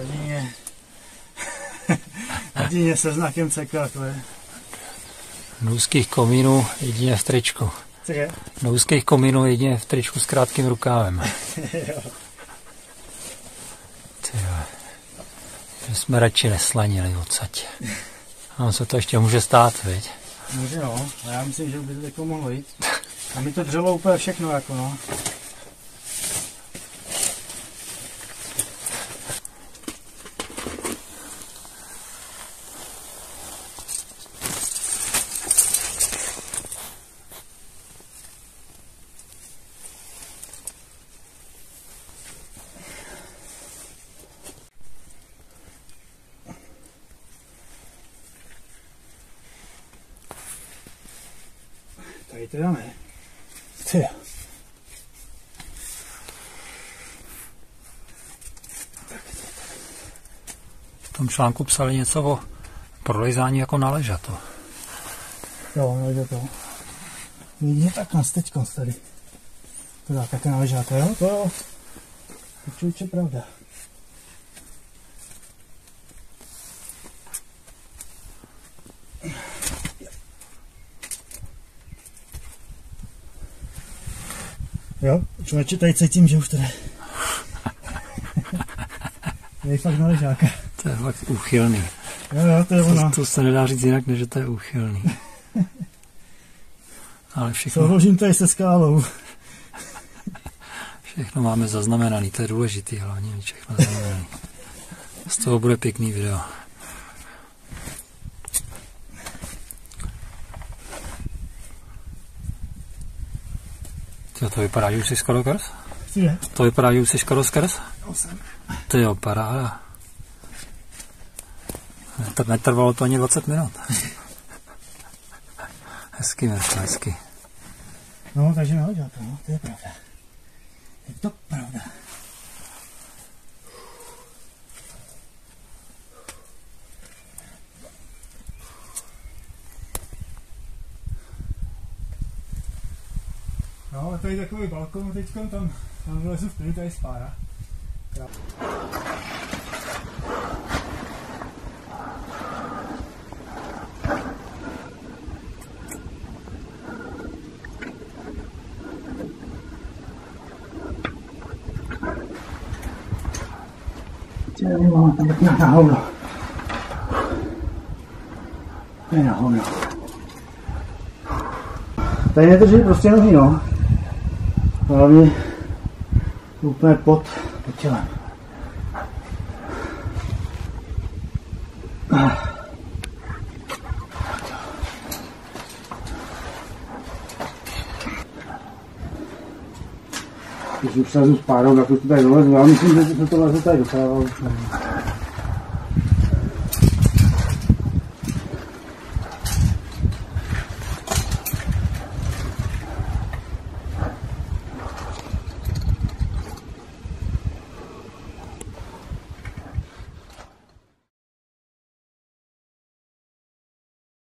hodině, hodině se znakem CK, to je. Do úzkých komínů jedině v tričku. Co je? úzkých komínů jedině v tričku s krátkým rukávem. jo. Tyjo. Jsme radši neslanili odsaď. A se to ještě může stát, viď? Může no, a já myslím, že by to jako mohlo jít. A mi to dřelo úplně všechno, jako no. Tady teda ne. Ty. V tom článku psali něco o prolejzání jako na ležato. Jo, no jde to. Jedině tak nás teď tady. To dá také naležáte, jo? To jo. To člověče pravda. Jo, člověče, tady cítím, že už jde. Je fakt na ležáka. To je fakt úchylný. Jo, jo, to je ono. To, to se nedá říct jinak, než že to je úchylný. Ale všechno, Souložím tady se skálou. všechno máme zaznamenaný, to je důležitý hlavně, všechno zaznamenaný. Z toho bude pěkný video. Tyjo, to vypadá, že už jsi skoro krz? Ty je? To vypadá, že už jsi skoro skrz? Jo, jsem. Ty jo, paráda. To netrvalo to ani 20 minut. Hezky, Mirko, hezky. No, takže na ležáka, no, to je pravda. Je to pravda. No, a tady takový balkon, teď tam, tam vylezu v klidu, tady spára. Těli máme tam na hovno. Je na hovno. Tady nedrží prostě nohy, no. Hlavně úplně pod, tělem. Když už se s párou, tak už to tady dolezu. Já myslím, že se to leze tady docela.